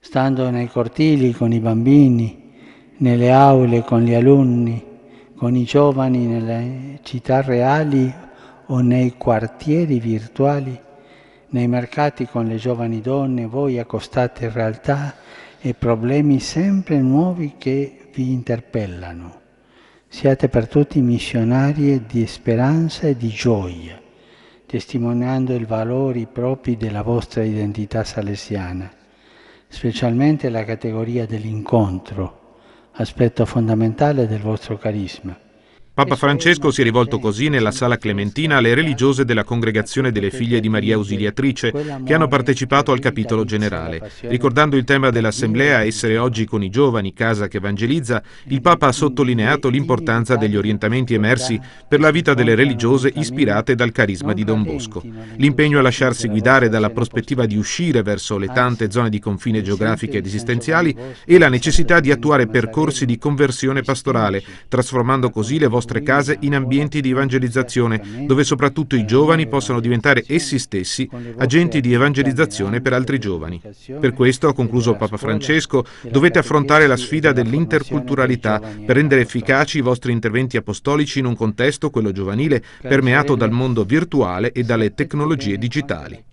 stando nei cortili con i bambini, nelle aule con gli alunni, con i giovani nelle città reali o nei quartieri virtuali, nei mercati con le giovani donne, voi accostate realtà e problemi sempre nuovi che vi interpellano. Siate per tutti missionari di speranza e di gioia, testimoniando i valori propri della vostra identità salesiana, specialmente la categoria dell'incontro, aspetto fondamentale del vostro carisma. Papa Francesco si è rivolto così nella sala clementina alle religiose della congregazione delle figlie di Maria Ausiliatrice che hanno partecipato al capitolo generale. Ricordando il tema dell'assemblea Essere oggi con i giovani, casa che evangelizza, il Papa ha sottolineato l'importanza degli orientamenti emersi per la vita delle religiose ispirate dal carisma di Don Bosco. L'impegno a lasciarsi guidare dalla prospettiva di uscire verso le tante zone di confine geografiche ed esistenziali e la necessità di attuare percorsi di conversione pastorale, trasformando così le vostre nostre case in ambienti di evangelizzazione, dove soprattutto i giovani possano diventare essi stessi agenti di evangelizzazione per altri giovani. Per questo, ha concluso Papa Francesco, dovete affrontare la sfida dell'interculturalità per rendere efficaci i vostri interventi apostolici in un contesto, quello giovanile, permeato dal mondo virtuale e dalle tecnologie digitali.